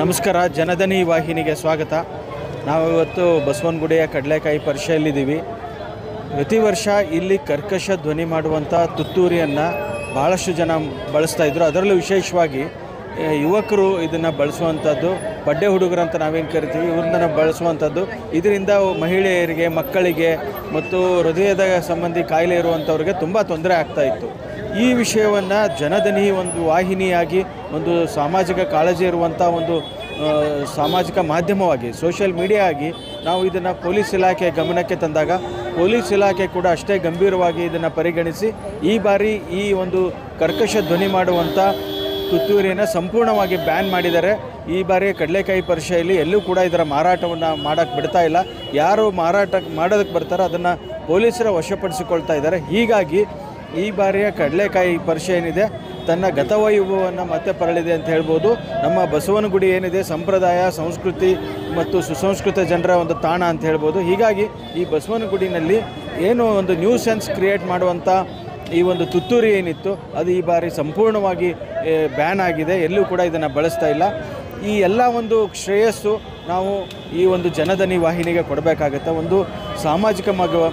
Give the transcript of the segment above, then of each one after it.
ನಮಸ್ಕಾರ, ಜನಧನಿ ವಾಹಿನಿಗೆ ಸ್ವಾಗತ. ನಾವು ಇವತ್ತು ಬಸವನಗುಡಿಯ ಕಡಲೆಕಾಯಿ ಪರಿಷೆಯಲ್ಲಿದ್ದೀವಿ. ಪ್ರತಿ ವರ್ಷ ಇಲ್ಲಿ ಕರ್ಕಶ ಧ್ವನಿ ಮಾಡುವಂಥ ತುತ್ತೂರಿಯನ್ನು ಭಾಳಷ್ಟು ಜನ ಬಳಸ್ತಾ ಇದ್ರು. ಅದರಲ್ಲೂ ವಿಶೇಷವಾಗಿ ಯುವಕರು ಇದನ್ನು ಬಳಸುವಂಥದ್ದು ಬಡ್ಡೆ ಹುಡುಗರಂತ ನಾವೇನು ಕರಿತೀವಿ, ಇವ್ರನ್ನ ಬಳಸುವಂಥದ್ದು ಇದರಿಂದ ಮಹಿಳೆಯರಿಗೆ, ಮಕ್ಕಳಿಗೆ ಮತ್ತು ಹೃದಯದ ಸಂಬಂಧಿ ಕಾಯಿಲೆ ಇರುವಂಥವ್ರಿಗೆ ತುಂಬ ತೊಂದರೆ ಆಗ್ತಾ ಇತ್ತು. ಈ ವಿಷಯವನ್ನು ಜನಧನಿ ಒಂದು ವಾಹಿನಿಯಾಗಿ, ಒಂದು ಸಾಮಾಜಿಕ ಕಾಳಜಿ ಇರುವಂಥ ಒಂದು ಸಾಮಾಜಿಕ ಮಾಧ್ಯಮವಾಗಿ ಸೋಷಿಯಲ್ ಮೀಡಿಯಾ ಆಗಿ ನಾವು ಇದನ್ನು ಪೊಲೀಸ್ ಇಲಾಖೆ ಗಮನಕ್ಕೆ ತಂದಾಗ, ಪೊಲೀಸ್ ಇಲಾಖೆ ಕೂಡ ಅಷ್ಟೇ ಗಂಭೀರವಾಗಿ ಇದನ್ನು ಪರಿಗಣಿಸಿ, ಈ ಬಾರಿ ಈ ಒಂದು ಕರ್ಕಶ ಧ್ವನಿ ಮಾಡುವಂಥ ತುತ್ತೂರಿಯನ್ನು ಸಂಪೂರ್ಣವಾಗಿ ಬ್ಯಾನ್ ಮಾಡಿದ್ದಾರೆ. ಈ ಬಾರಿ ಕಡಲೆಕಾಯಿ ಪರಿಷೆಯಲ್ಲಿ ಎಲ್ಲೂ ಕೂಡ ಇದರ ಮಾರಾಟವನ್ನು ಮಾಡೋಕ್ಕೆ ಬಿಡ್ತಾ ಇಲ್ಲ. ಯಾರು ಮಾರಾಟ ಮಾಡೋದಕ್ಕೆ ಬರ್ತಾರೋ ಅದನ್ನು ಪೊಲೀಸರ ವಶಪಡಿಸಿಕೊಳ್ತಾ ಇದ್ದಾರೆ. ಹೀಗಾಗಿ ಈ ಬಾರಿಯ ಕಡಲೆಕಾಯಿ ಪರಿಷೆ ಏನಿದೆ, ತನ್ನ ಗತವೈಭವವನ್ನು ಮತ್ತೆ ಪರಳಿದೆ ಅಂತ ಹೇಳ್ಬೋದು. ನಮ್ಮ ಬಸವನಗುಡಿ ಏನಿದೆ, ಸಂಪ್ರದಾಯ, ಸಂಸ್ಕೃತಿ ಮತ್ತು ಸುಸಂಸ್ಕೃತ ಜನರ ಒಂದು ತಾಣ ಅಂತ ಹೇಳ್ಬೋದು. ಹೀಗಾಗಿ ಈ ಬಸವನಗುಡಿನಲ್ಲಿ ಏನು ಒಂದು ನ್ಯೂ ಸೆನ್ಸ್ ಕ್ರಿಯೇಟ್ ಮಾಡುವಂಥ ಈ ಒಂದು ತುತ್ತೂರಿ ಏನಿತ್ತು, ಅದು ಈ ಬಾರಿ ಸಂಪೂರ್ಣವಾಗಿ ಬ್ಯಾನ್ ಆಗಿದೆ. ಎಲ್ಲೂ ಕೂಡ ಇದನ್ನು ಬಳಸ್ತಾ ಇಲ್ಲ. ಈ ಎಲ್ಲ ಒಂದು ಶ್ರೇಯಸ್ಸು ನಾವು ಈ ಒಂದು ಜನಧನಿ ವಾಹಿನಿಗೆ ಕೊಡಬೇಕಾಗತ್ತೆ. ಒಂದು ಸಾಮಾಜಿಕ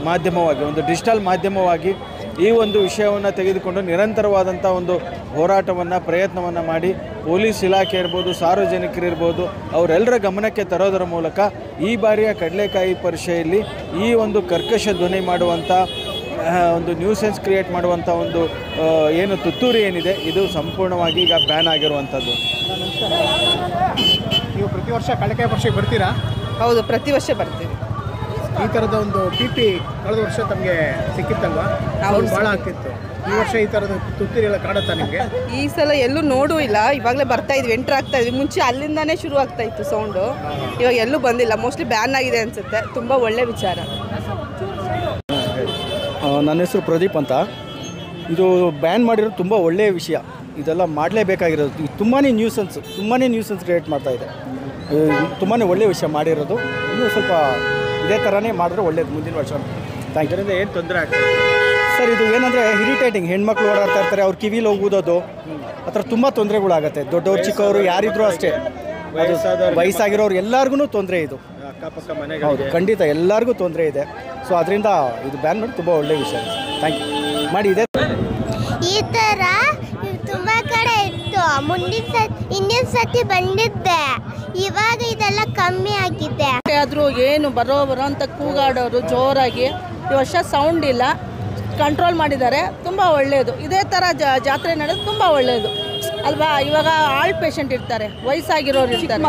ಮಾಧ್ಯಮವಾಗಿ, ಒಂದು ಡಿಜಿಟಲ್ ಮಾಧ್ಯಮವಾಗಿ ಈ ಒಂದು ವಿಷಯವನ್ನು ತೆಗೆದುಕೊಂಡು ನಿರಂತರವಾದಂಥ ಒಂದು ಹೋರಾಟವನ್ನು ಪ್ರಯತ್ನವನ್ನು ಮಾಡಿ ಪೊಲೀಸ್ ಇಲಾಖೆ ಇರ್ಬೋದು ಸಾರ್ವಜನಿಕರಿರ್ಬೋದು ಅವರೆಲ್ಲರ ಗಮನಕ್ಕೆ ತರೋದರ ಮೂಲಕ ಈ ಬಾರಿಯ ಕಡಲೆಕಾಯಿ ಪರಿಷೆಯಲ್ಲಿ ಈ ಒಂದು ಕರ್ಕಶ ಧ್ವನಿ ಮಾಡುವಂಥ ಒಂದು ನ್ಯೂಸೆನ್ಸ್ ಕ್ರಿಯೇಟ್ ಮಾಡುವಂಥ ಒಂದು ಏನು ತುತ್ತೂರಿ ಏನಿದೆ ಇದು ಸಂಪೂರ್ಣವಾಗಿ ಈಗ ಬ್ಯಾನ್ ಆಗಿರುವಂಥದ್ದು ನೀವು ಪ್ರತಿ ವರ್ಷ ಕಡಲೆಕಾಯಿ ಪರಿಷೆಗೆ ಬರ್ತೀರಾ? ಹೌದು ಪ್ರತಿ ವರ್ಷ ಬರ್ತೀವಿ. ಈ ಥರದ ಒಂದು ಪಿ ಪಿ ಕಳೆದ ವರ್ಷ ತಮಗೆ ಸಿಕ್ಕಿತ್ತಲ್ವಾ? ಬಹಳ ಭಾಳ ಆಗ್ತಿತ್ತು. ಈ ವರ್ಷ ಈ ಥರದ ತುತ್ತಿರಿ ಎಲ್ಲ ಕಾಡುತ್ತಾ ನಿಮಗೆ? ಈ ಸಲ ಎಲ್ಲೂ ನೋಡೂ ಇಲ್ಲ. ಇವಾಗಲೇ ಬರ್ತಾ ಇದ್ವಿ ಎಂಟ್ರ್ ಆಗ್ತಾ ಇದ್ವಿ. ಮುಂಚೆ ಅಲ್ಲಿಂದಾನೇ ಶುರು ಆಗ್ತಾ ಇತ್ತು ಸೌಂಡು ಇವಾಗ ಎಲ್ಲೂ ಬಂದಿಲ್ಲ. ಮೋಸ್ಟ್ಲಿ ಬ್ಯಾನ್ ಆಗಿದೆ ಅನ್ಸುತ್ತೆ. ತುಂಬ ಒಳ್ಳೆ ವಿಚಾರ. ನನ್ನ ಹೆಸರು ಪ್ರದೀಪ್ ಅಂತ. ಇದು ಬ್ಯಾನ್ ಮಾಡಿರೋದು ತುಂಬ ಒಳ್ಳೆಯ ವಿಷಯ. ಇದೆಲ್ಲ ಮಾಡಲೇಬೇಕಾಗಿರೋದು. ಇದು ತುಂಬಾ ನ್ಯೂಸನ್ಸ್ ತುಂಬಾ ನ್ಯೂಸನ್ಸ್ ಕ್ರಿಯೇಟ್ ಮಾಡ್ತಾ ಇದೆ. ತುಂಬಾ ಒಳ್ಳೆಯ ವಿಷಯ ಮಾಡಿರೋದು. ಇನ್ನೂ ಸ್ವಲ್ಪ ಇದೇ ಥರನೇ ಮಾಡಿದ್ರೆ ಒಳ್ಳೇದು ಮುಂದಿನ ವರ್ಷ. ಥ್ಯಾಂಕ್ ಯು ಇದರಿಂದ ಏನು ತೊಂದರೆ ಆಗ್ತದೆ ಸರ್ ಇದು ಏನಂದರೆ ಇರಿಟೇಟಿಂಗ್ ಹೆಣ್ಮಕ್ಳು ಓಡಾಡ್ತಾ ಇರ್ತಾರೆ ಅವ್ರು ಕಿವಿಲಿ ಹೋಗೋದು ಆ ಥರ ತುಂಬ ತೊಂದರೆಗಳಾಗತ್ತೆ. ದೊಡ್ಡವ್ರು ಚಿಕ್ಕವರು ಯಾರಿದ್ರು ಅಷ್ಟೇ. ವಯಸ್ಸಾಗಿರೋರು ಎಲ್ಲರಿಗೂ ತೊಂದರೆ ಇದು. ಅಕ್ಕಪಕ್ಕ ಹೌದು ಖಂಡಿತ ಎಲ್ಲರಿಗೂ ತೊಂದರೆ ಇದೆ. ಸೊ ಅದರಿಂದ ಇದು ಬ್ಯಾನ್ ಮಾಡಿ ತುಂಬ ಒಳ್ಳೆಯ ವಿಷಯ. ಥ್ಯಾಂಕ್ ಯು ಮಾಡಿ ಇದೆ. ಈ ಥರ ತುಂಬ ಕಡೆ ಮುಂದಿನ ಸತಿ, ಹಿಂದಿನ ಸತಿ ಬಂದಿದ್ದೆ. ಇವಾಗ ಇದೆಲ್ಲ ಕಮ್ಮಿ ಆಗಿದೆ. ಆದರೂ ಏನು ಬರೋ ಬರೋ ಅಂತ ಕೂಗಾಡೋರು ಜೋರಾಗಿ, ಈ ವರ್ಷ ಸೌಂಡ್ ಇಲ್ಲ. ಕಂಟ್ರೋಲ್ ಮಾಡಿದ್ದಾರೆ. ತುಂಬ ಒಳ್ಳೆಯದು ಇದೇ ಥರ ಜಾತ್ರೆ ನಡೆದು ತುಂಬ ಒಳ್ಳೆಯದು ಅಲ್ವಾ? ಇವಾಗ ಆಳ್ ಪೇಷಂಟ್ ಇರ್ತಾರೆ ವಯಸ್ಸಾಗಿರೋರು ಇರ್ತಾರೆ.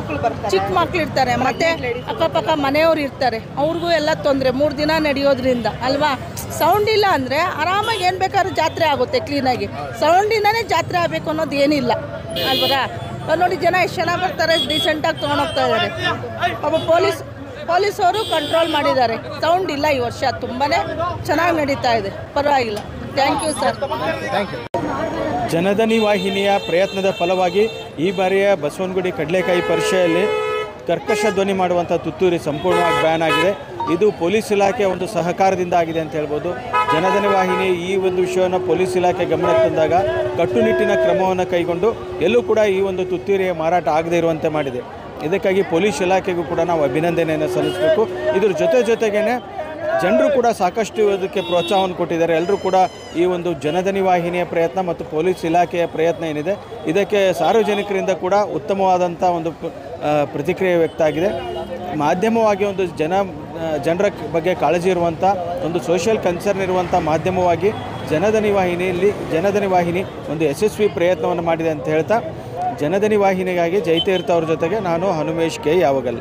ಚಿಕ್ಕ ಮಕ್ಳು ಇರ್ತಾರೆ ಮತ್ತೆ ಅಕ್ಕಪಕ್ಕ ಮನೆಯವ್ರು ಇರ್ತಾರೆ. ಅವ್ರಿಗೂ ಎಲ್ಲ ತೊಂದರೆ ಮೂರು ದಿನ ನಡೆಯೋದ್ರಿಂದ ಅಲ್ವಾ? ಸೌಂಡ್ ಇಲ್ಲ ಅಂದರೆ ಆರಾಮಾಗಿ ಏನು ಬೇಕಾದ್ರೂ ಜಾತ್ರೆ ಆಗುತ್ತೆ ಕ್ಲೀನಾಗಿ ಸೌಂಡಿಂದನೇ ಜಾತ್ರೆ ಆಗಬೇಕು ಅನ್ನೋದು ಏನಿಲ್ಲ. ಅಲ್ವಾ? ನೋಡಿ ಜನ ಎಷ್ಟು ಚೆನ್ನಾಗಿ ಬರ್ತಾರೆ ಡೀಸೆಂಟಾಗಿ ತೊಗೊಂಡೋಗ್ತಾ ಇದ್ದಾರೆ ಒಬ್ಬ ಪೊಲೀಸ್ ಪೊಲೀಸವರು ಕಂಟ್ರೋಲ್ ಮಾಡಿದ್ದಾರೆ. ಸೌಂಡ್ ಇಲ್ಲ ಈ ವರ್ಷ ತುಂಬಾ ಚೆನ್ನಾಗಿ ನಡೀತಾ ಇದೆ. ಪರವಾಗಿಲ್ಲ. Thank you sir thank you Janadhani ವಾಹಿನಿಯ ಪ್ರಯತ್ನದ ಫಲವಾಗಿ ಈ ಬಾರಿಯ ಬಸವನಗುಡಿ ಕಡಲೆಕಾಯಿ ಪರಿಷೆಯಲ್ಲಿ ಕರ್ಕಶ ಧ್ವನಿ ಮಾಡುವಂಥ ತುತ್ತೂರಿ ಸಂಪೂರ್ಣವಾಗಿ ಬ್ಯಾನ್ ಆಗಿದೆ. ಇದು ಪೊಲೀಸ್ ಇಲಾಖೆ ಒಂದು ಸಹಕಾರದಿಂದ ಆಗಿದೆ ಅಂತ ಹೇಳ್ಬೋದು. ಜನಧನಿ ವಾಹಿನಿ ಈ ಒಂದು ವಿಷಯವನ್ನು ಪೊಲೀಸ್ ಇಲಾಖೆ ಗಮನಕ್ಕೆ ತಂದಾಗ ಕಟ್ಟುನಿಟ್ಟಿನ ಕ್ರಮವನ್ನು ಕೈಗೊಂಡು ಎಲ್ಲೂ ಕೂಡ ಈ ಒಂದು ತುತ್ತೂರಿಯ ಮಾರಾಟ ಆಗದೇ ಇರುವಂತೆ ಮಾಡಿದೆ. ಇದಕ್ಕಾಗಿ ಪೊಲೀಸ್ ಇಲಾಖೆಗೂ ಕೂಡ ನಾವು ಅಭಿನಂದನೆಯನ್ನು ಸಲ್ಲಿಸಬೇಕು. ಇದ್ರ ಜೊತೆ ಜೊತೆಗೇನೆ ಜನರು ಕೂಡ ಸಾಕಷ್ಟು ಅದಕ್ಕೆ ಪ್ರೋತ್ಸಾಹವನ್ನು ಕೊಟ್ಟಿದ್ದಾರೆ. ಎಲ್ಲರೂ ಕೂಡ ಈ ಒಂದು ಜನಧನಿ ವಾಹಿನಿಯ ಪ್ರಯತ್ನ ಮತ್ತು ಪೊಲೀಸ್ ಇಲಾಖೆಯ ಪ್ರಯತ್ನ ಏನಿದೆ, ಇದಕ್ಕೆ ಸಾರ್ವಜನಿಕರಿಂದ ಕೂಡ ಉತ್ತಮವಾದಂಥ ಒಂದು ಪ್ರತಿಕ್ರಿಯೆ ವ್ಯಕ್ತ ಆಗಿದೆ. ಮಾಧ್ಯಮವಾಗಿ ಒಂದು ಜನ ಜನರ ಬಗ್ಗೆ ಕಾಳಜಿ ಇರುವಂಥ ಒಂದು ಸೋಷಿಯಲ್ ಕನ್ಸರ್ನ್ ಇರುವಂಥ ಮಾಧ್ಯಮವಾಗಿ ಜನಧನಿ ವಾಹಿನಿಯಲ್ಲಿ, ಜನಧನಿ ವಾಹಿನಿ ಒಂದು ಯಶಸ್ವಿ ಪ್ರಯತ್ನವನ್ನು ಮಾಡಿದೆ ಅಂತ ಹೇಳ್ತಾ, ಜನಧನಿ ವಾಹಿನಿಗಾಗಿ ಜೈತೀರ್ಥ ಅವ್ರ ಜೊತೆಗೆ ನಾನು ಹನುಮೇಶ್ ಕೆ ಯಾವಗಲ್.